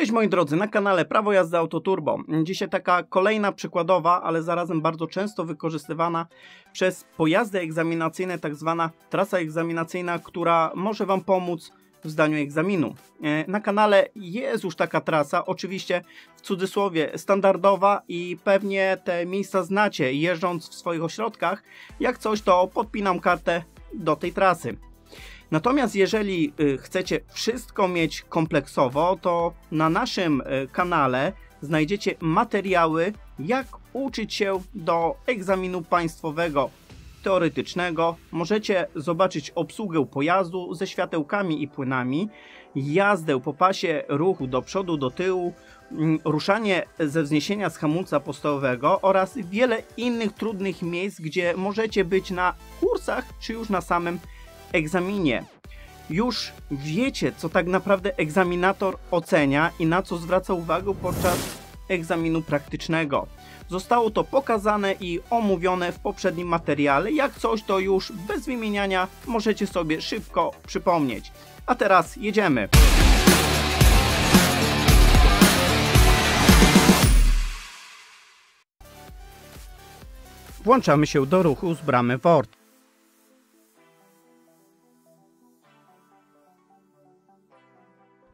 Cześć moi drodzy, na kanale Prawo Jazdy Autoturbo. Dzisiaj taka kolejna przykładowa, ale zarazem bardzo często wykorzystywana przez pojazdy egzaminacyjne, tak zwana trasa egzaminacyjna, która może Wam pomóc w zdaniu egzaminu. E, na kanale jest już taka trasa, oczywiście w cudzysłowie standardowa i pewnie te miejsca znacie jeżdżąc w swoich ośrodkach. Jak coś to podpinam kartę do tej trasy. Natomiast jeżeli y, chcecie wszystko mieć kompleksowo, to na naszym y, kanale znajdziecie materiały, jak uczyć się do egzaminu państwowego teoretycznego. Możecie zobaczyć obsługę pojazdu ze światełkami i płynami, jazdę po pasie ruchu do przodu, do tyłu, mm, ruszanie ze wzniesienia z hamulca postawowego oraz wiele innych trudnych miejsc, gdzie możecie być na kursach czy już na samym egzaminie. Już wiecie, co tak naprawdę egzaminator ocenia i na co zwraca uwagę podczas egzaminu praktycznego. Zostało to pokazane i omówione w poprzednim materiale. Jak coś, to już bez wymieniania możecie sobie szybko przypomnieć. A teraz jedziemy. Włączamy się do ruchu z bramy WORD.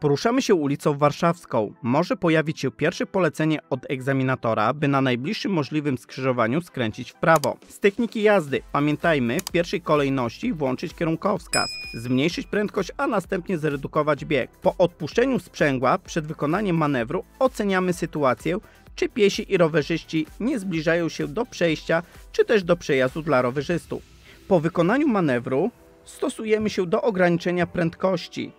Poruszamy się ulicą Warszawską. Może pojawić się pierwsze polecenie od egzaminatora, by na najbliższym możliwym skrzyżowaniu skręcić w prawo. Z techniki jazdy pamiętajmy w pierwszej kolejności włączyć kierunkowskaz, zmniejszyć prędkość, a następnie zredukować bieg. Po odpuszczeniu sprzęgła przed wykonaniem manewru oceniamy sytuację, czy piesi i rowerzyści nie zbliżają się do przejścia, czy też do przejazdu dla rowerzystów. Po wykonaniu manewru stosujemy się do ograniczenia prędkości.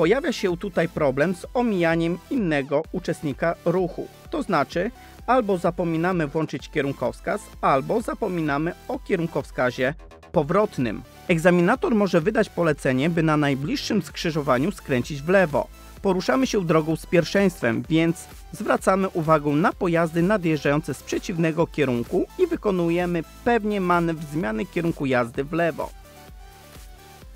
Pojawia się tutaj problem z omijaniem innego uczestnika ruchu. To znaczy, albo zapominamy włączyć kierunkowskaz, albo zapominamy o kierunkowskazie powrotnym. Egzaminator może wydać polecenie, by na najbliższym skrzyżowaniu skręcić w lewo. Poruszamy się drogą z pierwszeństwem, więc zwracamy uwagę na pojazdy nadjeżdżające z przeciwnego kierunku i wykonujemy pewnie manewr zmiany kierunku jazdy w lewo.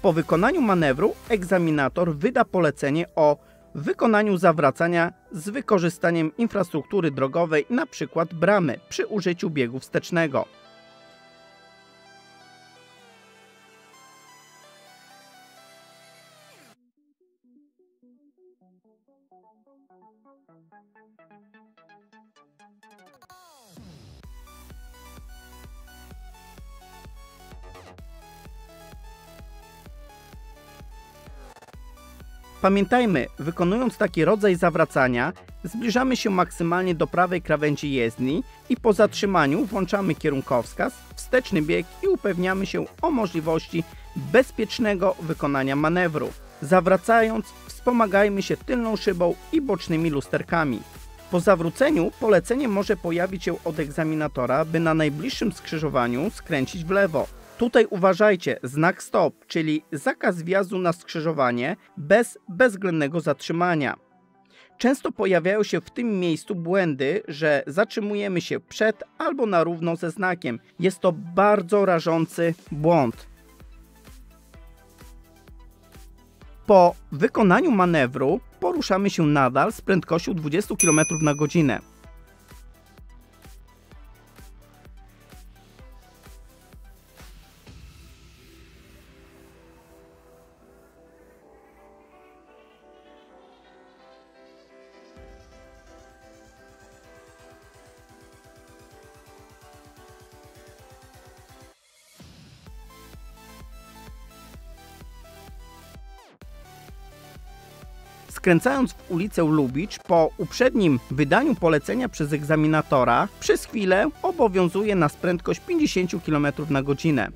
Po wykonaniu manewru egzaminator wyda polecenie o wykonaniu zawracania z wykorzystaniem infrastruktury drogowej, np. bramy przy użyciu biegu wstecznego. Pamiętajmy, wykonując taki rodzaj zawracania, zbliżamy się maksymalnie do prawej krawędzi jezdni i po zatrzymaniu włączamy kierunkowskaz, wsteczny bieg i upewniamy się o możliwości bezpiecznego wykonania manewru. Zawracając, wspomagajmy się tylną szybą i bocznymi lusterkami. Po zawróceniu polecenie może pojawić się od egzaminatora, by na najbliższym skrzyżowaniu skręcić w lewo. Tutaj uważajcie, znak stop, czyli zakaz wjazdu na skrzyżowanie bez bezwzględnego zatrzymania. Często pojawiają się w tym miejscu błędy, że zatrzymujemy się przed albo na równo ze znakiem. Jest to bardzo rażący błąd. Po wykonaniu manewru poruszamy się nadal z prędkością 20 km na godzinę. Skręcając w ulicę Lubicz, po uprzednim wydaniu polecenia przez egzaminatora, przez chwilę obowiązuje nas prędkość 50 km na godzinę.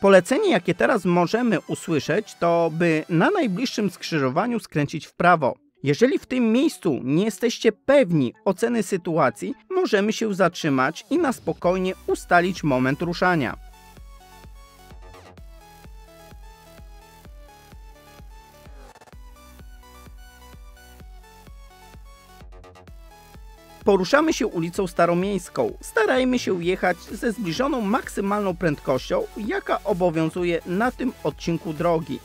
Polecenie, jakie teraz możemy usłyszeć, to by na najbliższym skrzyżowaniu skręcić w prawo. Jeżeli w tym miejscu nie jesteście pewni oceny sytuacji, możemy się zatrzymać i na spokojnie ustalić moment ruszania. Poruszamy się ulicą Staromiejską. Starajmy się jechać ze zbliżoną maksymalną prędkością, jaka obowiązuje na tym odcinku drogi.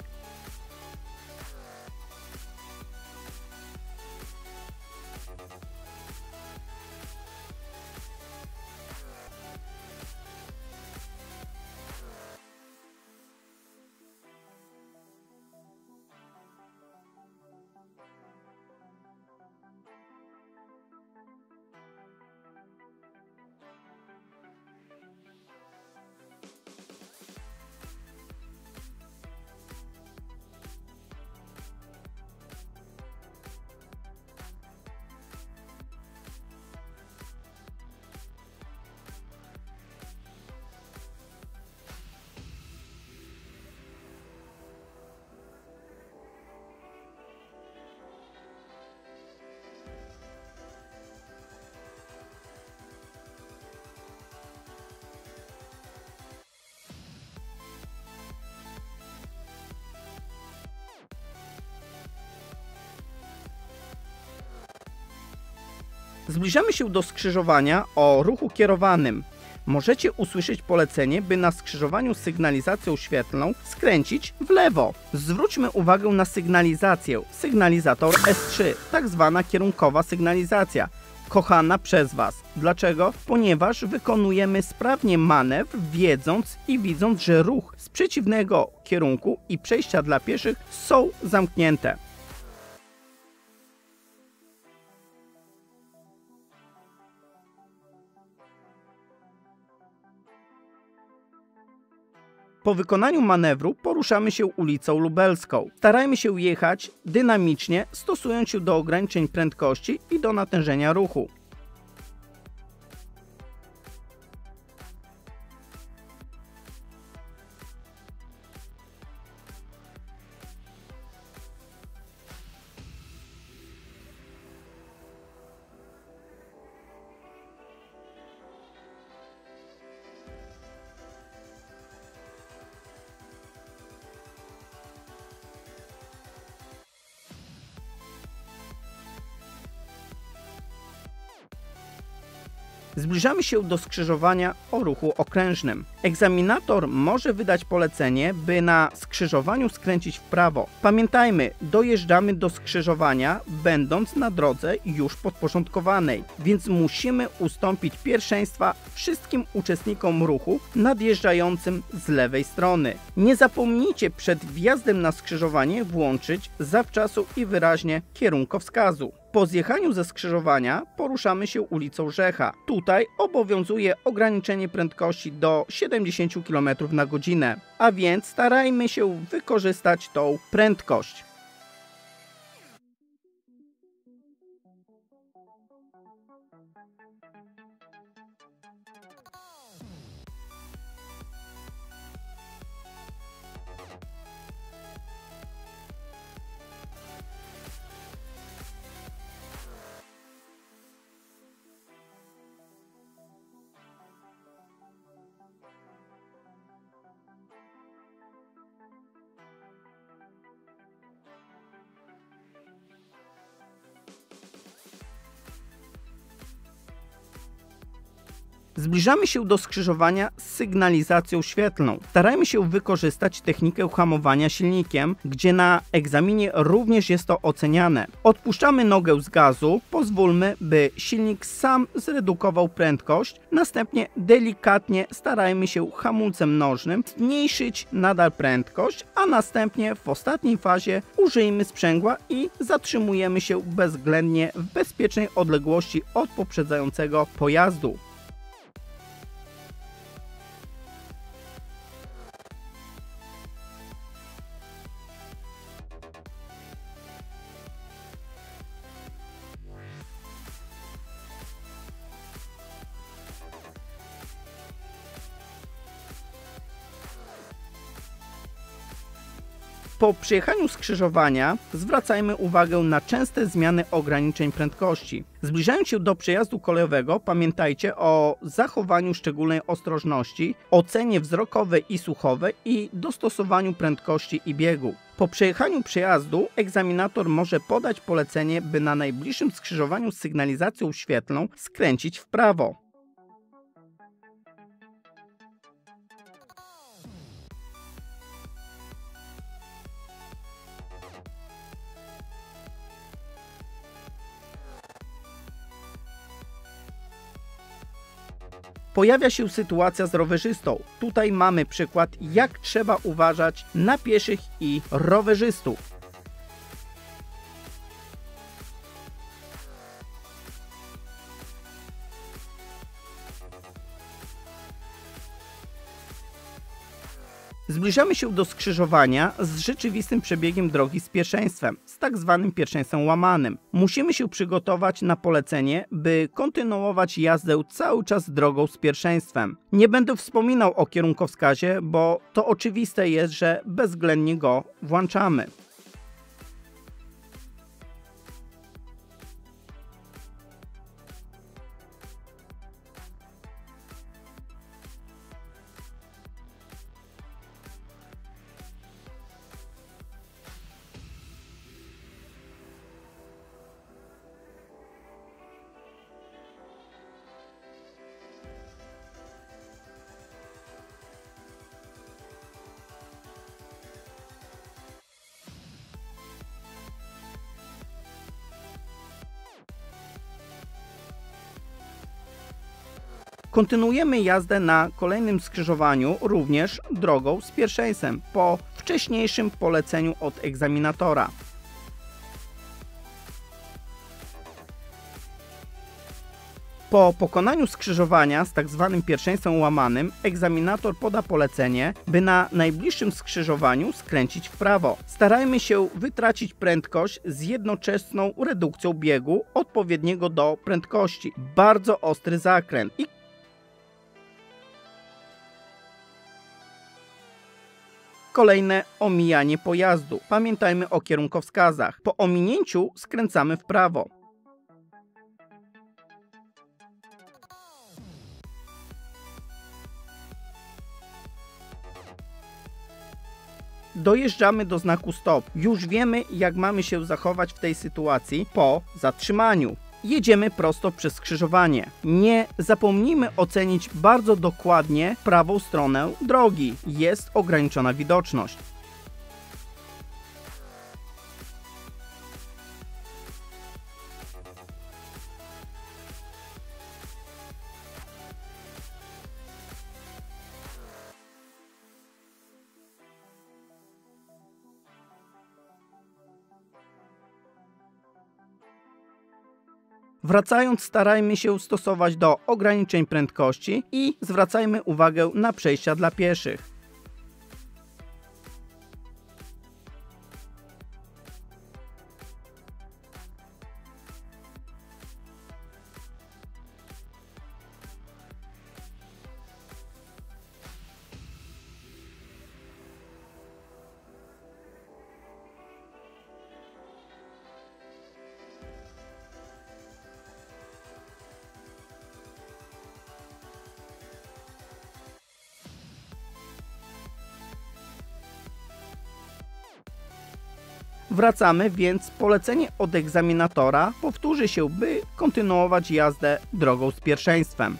Zbliżamy się do skrzyżowania o ruchu kierowanym. Możecie usłyszeć polecenie, by na skrzyżowaniu z sygnalizacją świetlną skręcić w lewo. Zwróćmy uwagę na sygnalizację. Sygnalizator S3, tak zwana kierunkowa sygnalizacja kochana przez Was. Dlaczego? Ponieważ wykonujemy sprawnie manewr, wiedząc i widząc, że ruch z przeciwnego kierunku i przejścia dla pieszych są zamknięte. Po wykonaniu manewru poruszamy się ulicą Lubelską. Starajmy się jechać dynamicznie, stosując się do ograniczeń prędkości i do natężenia ruchu. Zbliżamy się do skrzyżowania o ruchu okrężnym. Egzaminator może wydać polecenie, by na skrzyżowaniu skręcić w prawo. Pamiętajmy, dojeżdżamy do skrzyżowania, będąc na drodze już podporządkowanej, więc musimy ustąpić pierwszeństwa wszystkim uczestnikom ruchu nadjeżdżającym z lewej strony. Nie zapomnijcie przed wjazdem na skrzyżowanie włączyć zawczasu i wyraźnie kierunkowskazu. Po zjechaniu ze skrzyżowania poruszamy się ulicą Rzecha. Tutaj obowiązuje ograniczenie prędkości do 70 km na godzinę, a więc starajmy się wykorzystać tą prędkość. Zbliżamy się do skrzyżowania z sygnalizacją świetlną. Starajmy się wykorzystać technikę hamowania silnikiem, gdzie na egzaminie również jest to oceniane. Odpuszczamy nogę z gazu, pozwólmy, by silnik sam zredukował prędkość, następnie delikatnie starajmy się hamulcem nożnym zmniejszyć nadal prędkość, a następnie w ostatniej fazie użyjmy sprzęgła i zatrzymujemy się bezwzględnie w bezpiecznej odległości od poprzedzającego pojazdu. Po przyjechaniu skrzyżowania zwracajmy uwagę na częste zmiany ograniczeń prędkości. Zbliżając się do przejazdu kolejowego, pamiętajcie o zachowaniu szczególnej ostrożności, ocenie wzrokowej i słuchowej i dostosowaniu prędkości i biegu. Po przejechaniu przejazdu egzaminator może podać polecenie, by na najbliższym skrzyżowaniu z sygnalizacją świetlną skręcić w prawo. Pojawia się sytuacja z rowerzystą. Tutaj mamy przykład, jak trzeba uważać na pieszych i rowerzystów. Zbliżamy się do skrzyżowania z rzeczywistym przebiegiem drogi z pierwszeństwem, z tak zwanym pierwszeństwem łamanym. Musimy się przygotować na polecenie, by kontynuować jazdę cały czas drogą z pierwszeństwem. Nie będę wspominał o kierunkowskazie, bo to oczywiste jest, że bezwzględnie go włączamy. Kontynuujemy jazdę na kolejnym skrzyżowaniu, również drogą z pierwszeństwem, po wcześniejszym poleceniu od egzaminatora. Po pokonaniu skrzyżowania z. Tak pierwszeństwem łamanym, egzaminator poda polecenie, by na najbliższym skrzyżowaniu skręcić w prawo. Starajmy się wytracić prędkość z jednoczesną redukcją biegu odpowiedniego do prędkości. Bardzo ostry zakręt i Kolejne omijanie pojazdu. Pamiętajmy o kierunkowskazach. Po ominięciu skręcamy w prawo. Dojeżdżamy do znaku stop. Już wiemy, jak mamy się zachować w tej sytuacji po zatrzymaniu jedziemy prosto przez skrzyżowanie. Nie zapomnijmy ocenić bardzo dokładnie prawą stronę drogi. Jest ograniczona widoczność. Wracając, starajmy się stosować do ograniczeń prędkości i zwracajmy uwagę na przejścia dla pieszych. Wracamy, więc polecenie od egzaminatora powtórzy się, by kontynuować jazdę drogą z pierwszeństwem.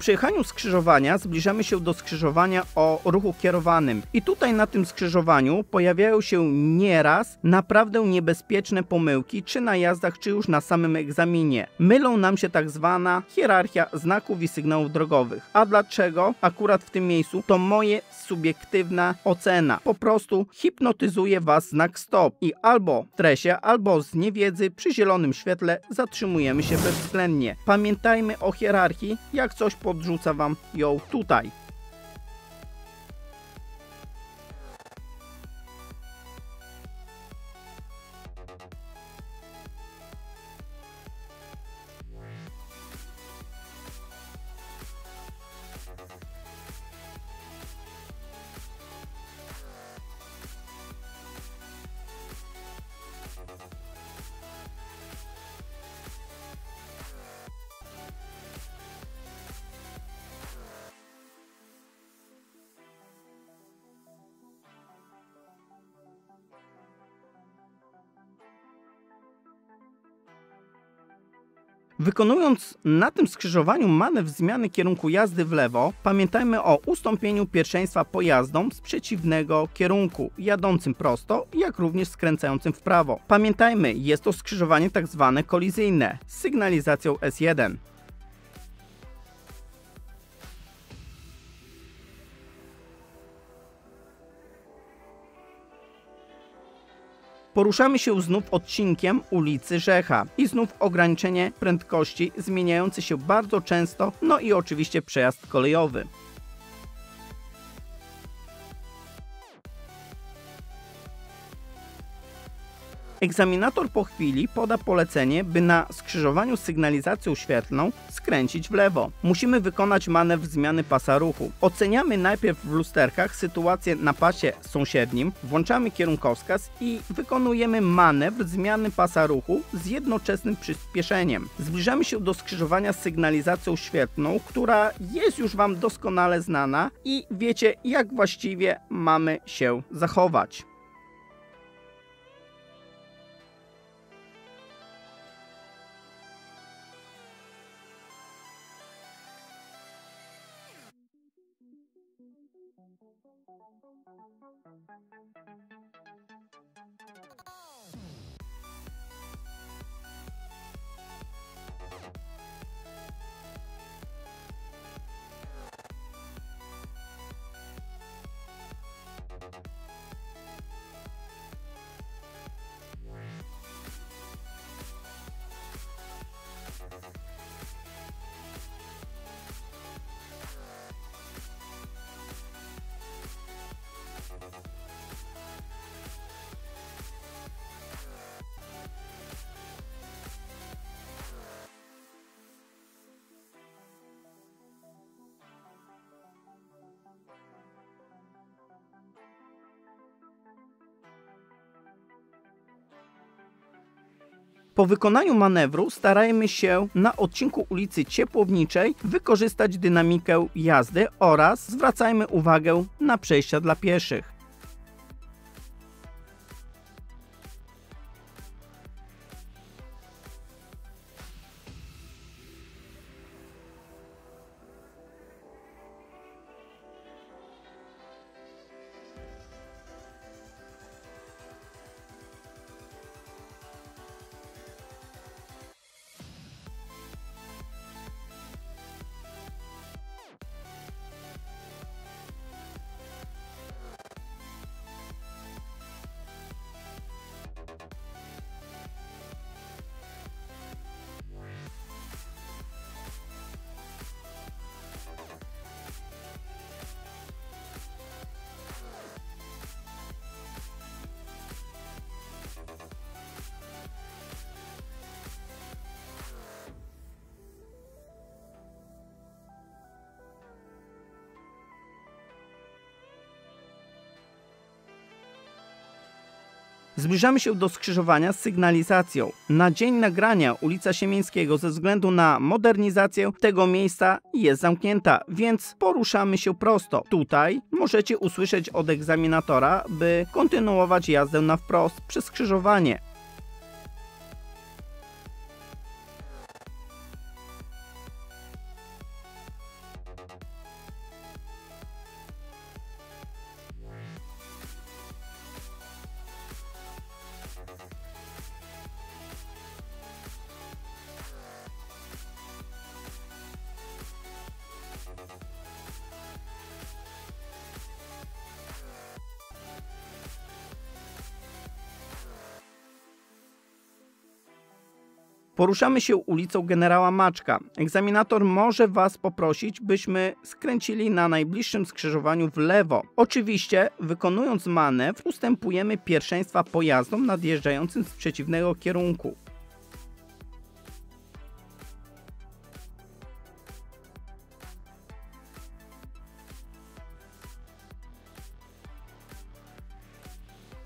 Przejechaniu skrzyżowania zbliżamy się do skrzyżowania o ruchu kierowanym. I tutaj na tym skrzyżowaniu pojawiają się nieraz naprawdę niebezpieczne pomyłki, czy na jazdach, czy już na samym egzaminie. Mylą nam się tak zwana hierarchia znaków i sygnałów drogowych. A dlaczego akurat w tym miejscu? To moje subiektywna ocena. Po prostu hipnotyzuje Was znak stop i albo w stresie, albo z niewiedzy przy zielonym świetle zatrzymujemy się bezwzględnie. Pamiętajmy o hierarchii, jak coś podrzuca Wam ją tutaj. Wykonując na tym skrzyżowaniu manewr zmiany kierunku jazdy w lewo, pamiętajmy o ustąpieniu pierwszeństwa pojazdom z przeciwnego kierunku, jadącym prosto, jak również skręcającym w prawo. Pamiętajmy, jest to skrzyżowanie tak zwane kolizyjne z sygnalizacją S1. Poruszamy się znów odcinkiem ulicy Rzecha i znów ograniczenie prędkości zmieniające się bardzo często, no i oczywiście przejazd kolejowy. Egzaminator po chwili poda polecenie, by na skrzyżowaniu z sygnalizacją świetlną skręcić w lewo. Musimy wykonać manewr zmiany pasa ruchu. Oceniamy najpierw w lusterkach sytuację na pasie sąsiednim, włączamy kierunkowskaz i wykonujemy manewr zmiany pasa ruchu z jednoczesnym przyspieszeniem. Zbliżamy się do skrzyżowania z sygnalizacją świetlną, która jest już Wam doskonale znana i wiecie jak właściwie mamy się zachować. Po wykonaniu manewru starajmy się na odcinku ulicy Ciepłowniczej wykorzystać dynamikę jazdy oraz zwracajmy uwagę na przejścia dla pieszych. Zbliżamy się do skrzyżowania z sygnalizacją. Na dzień nagrania ulica Siemińskiego ze względu na modernizację tego miejsca jest zamknięta, więc poruszamy się prosto. Tutaj możecie usłyszeć od egzaminatora, by kontynuować jazdę na wprost przez skrzyżowanie. Poruszamy się ulicą generała Maczka. Egzaminator może Was poprosić, byśmy skręcili na najbliższym skrzyżowaniu w lewo. Oczywiście, wykonując manewr, ustępujemy pierwszeństwa pojazdom nadjeżdżającym z przeciwnego kierunku.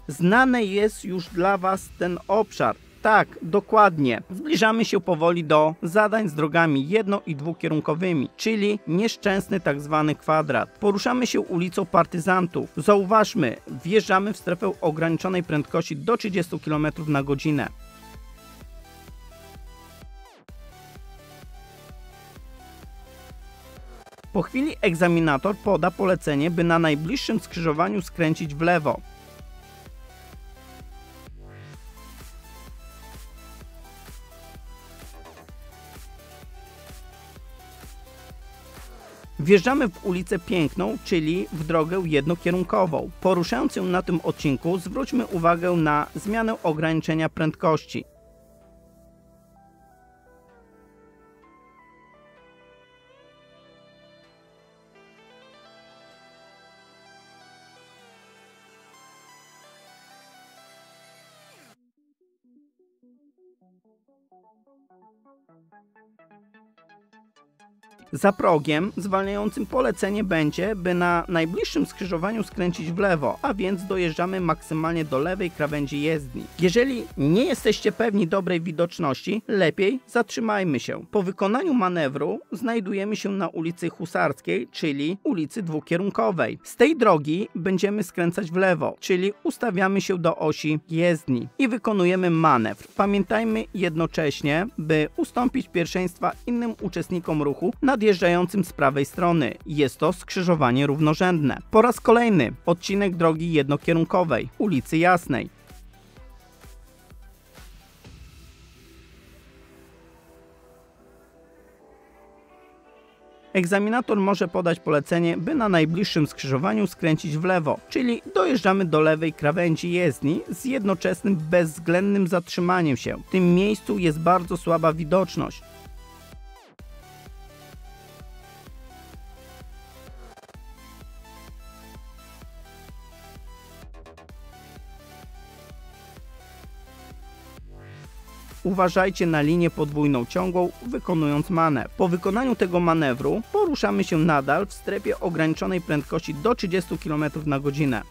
Znany jest już dla Was ten obszar. Tak, dokładnie. Zbliżamy się powoli do zadań z drogami jedno- i dwukierunkowymi, czyli nieszczęsny tak zwany kwadrat. Poruszamy się ulicą partyzantów. Zauważmy, wjeżdżamy w strefę ograniczonej prędkości do 30 km na godzinę. Po chwili egzaminator poda polecenie, by na najbliższym skrzyżowaniu skręcić w lewo. Wjeżdżamy w ulicę Piękną, czyli w drogę jednokierunkową. Poruszając ją na tym odcinku, zwróćmy uwagę na zmianę ograniczenia prędkości. Za progiem zwalniającym polecenie będzie, by na najbliższym skrzyżowaniu skręcić w lewo, a więc dojeżdżamy maksymalnie do lewej krawędzi jezdni. Jeżeli nie jesteście pewni dobrej widoczności, lepiej zatrzymajmy się. Po wykonaniu manewru znajdujemy się na ulicy Husarskiej, czyli ulicy dwukierunkowej. Z tej drogi będziemy skręcać w lewo, czyli ustawiamy się do osi jezdni i wykonujemy manewr. Pamiętajmy jednocześnie, by ustąpić pierwszeństwa innym uczestnikom ruchu nad nadjeżdżającym z prawej strony. Jest to skrzyżowanie równorzędne. Po raz kolejny odcinek drogi jednokierunkowej, ulicy Jasnej. Egzaminator może podać polecenie, by na najbliższym skrzyżowaniu skręcić w lewo, czyli dojeżdżamy do lewej krawędzi jezdni z jednoczesnym bezwzględnym zatrzymaniem się. W tym miejscu jest bardzo słaba widoczność. Uważajcie na linię podwójną ciągłą, wykonując manewr. Po wykonaniu tego manewru poruszamy się nadal w strefie ograniczonej prędkości do 30 km na godzinę.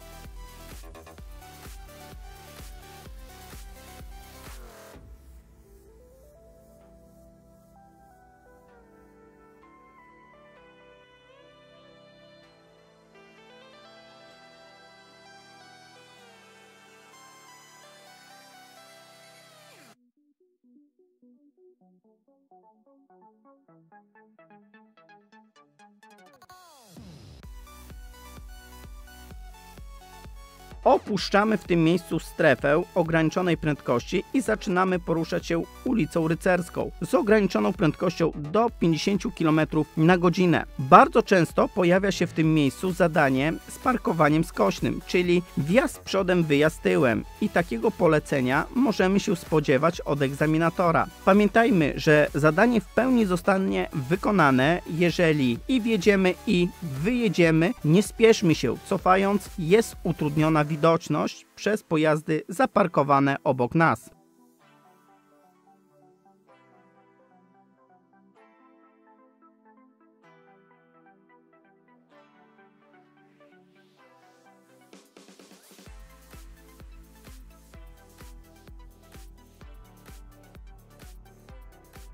Opuszczamy w tym miejscu strefę ograniczonej prędkości i zaczynamy poruszać się ulicą Rycerską z ograniczoną prędkością do 50 km na godzinę. Bardzo często pojawia się w tym miejscu zadanie z parkowaniem skośnym, czyli wjazd przodem, wyjazd tyłem i takiego polecenia możemy się spodziewać od egzaminatora. Pamiętajmy, że zadanie w pełni zostanie wykonane, jeżeli i wjedziemy i wyjedziemy, nie spieszmy się, cofając jest utrudniona widoczność przez pojazdy zaparkowane obok nas.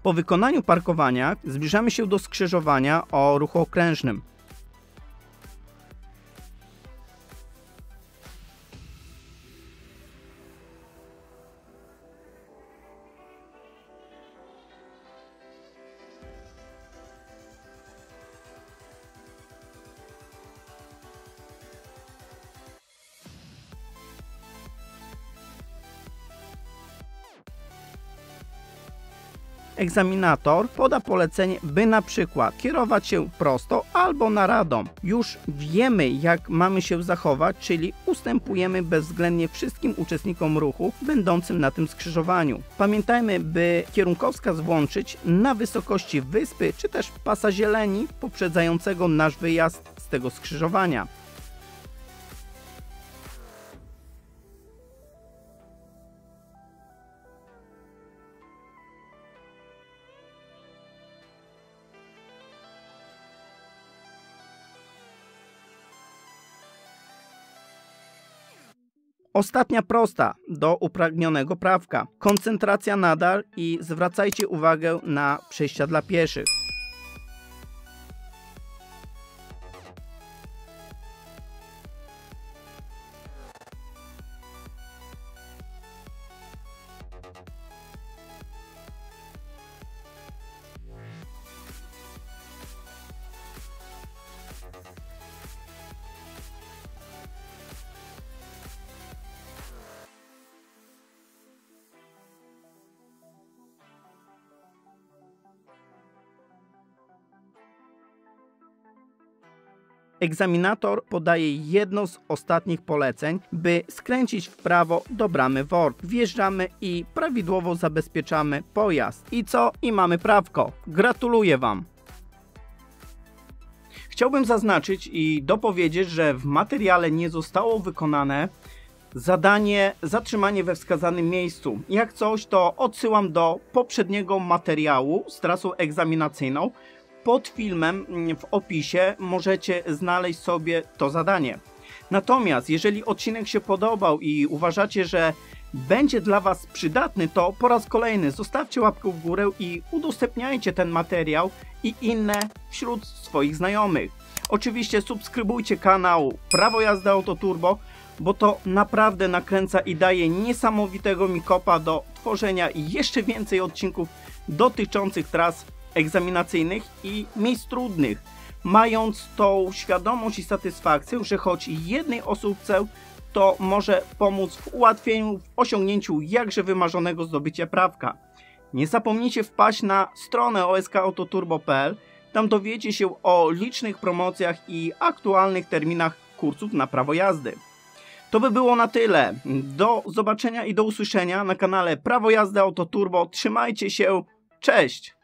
Po wykonaniu parkowania zbliżamy się do skrzyżowania o ruchu okrężnym. Egzaminator poda polecenie, by na przykład kierować się prosto albo na radą. Już wiemy, jak mamy się zachować, czyli ustępujemy bezwzględnie wszystkim uczestnikom ruchu będącym na tym skrzyżowaniu. Pamiętajmy, by kierunkowskaz włączyć na wysokości wyspy czy też pasa zieleni poprzedzającego nasz wyjazd z tego skrzyżowania. Ostatnia prosta do upragnionego prawka. Koncentracja nadal i zwracajcie uwagę na przejścia dla pieszych. Egzaminator podaje jedno z ostatnich poleceń, by skręcić w prawo do bramy WORD. Wjeżdżamy i prawidłowo zabezpieczamy pojazd. I co? I mamy prawko. Gratuluję Wam. Chciałbym zaznaczyć i dopowiedzieć, że w materiale nie zostało wykonane zadanie zatrzymanie we wskazanym miejscu. Jak coś, to odsyłam do poprzedniego materiału z trasą egzaminacyjną. Pod filmem mm, w opisie możecie znaleźć sobie to zadanie. Natomiast jeżeli odcinek się podobał i uważacie, że będzie dla Was przydatny, to po raz kolejny zostawcie łapkę w górę i udostępniajcie ten materiał i inne wśród swoich znajomych. Oczywiście subskrybujcie kanał Prawo Jazdy Auto Turbo, bo to naprawdę nakręca i daje niesamowitego mi kopa do tworzenia jeszcze więcej odcinków dotyczących tras egzaminacyjnych i miejsc trudnych, mając tą świadomość i satysfakcję, że choć jednej osobce to może pomóc w ułatwieniu, w osiągnięciu jakże wymarzonego zdobycia prawka. Nie zapomnijcie wpaść na stronę oskautoturbo.pl, tam dowiecie się o licznych promocjach i aktualnych terminach kursów na prawo jazdy. To by było na tyle. Do zobaczenia i do usłyszenia na kanale Prawo Jazdy Auto Turbo. Trzymajcie się. Cześć!